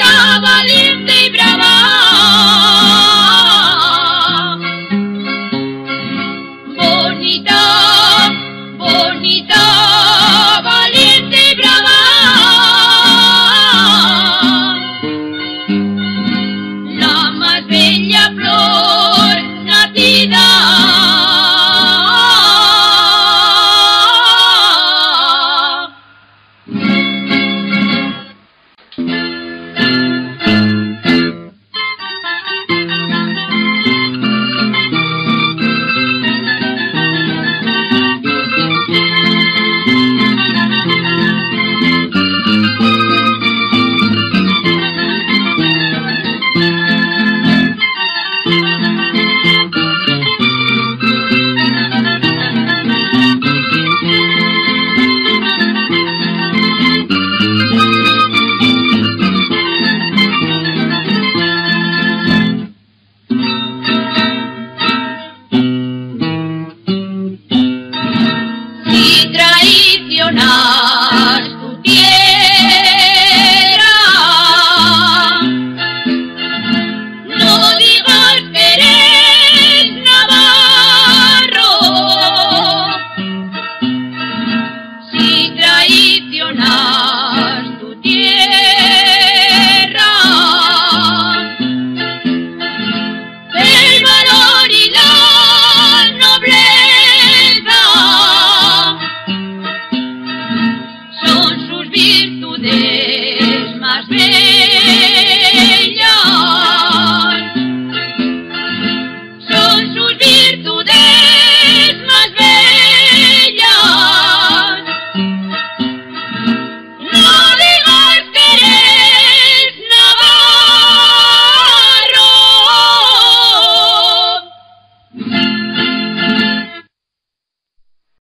Rosita valiente y brava.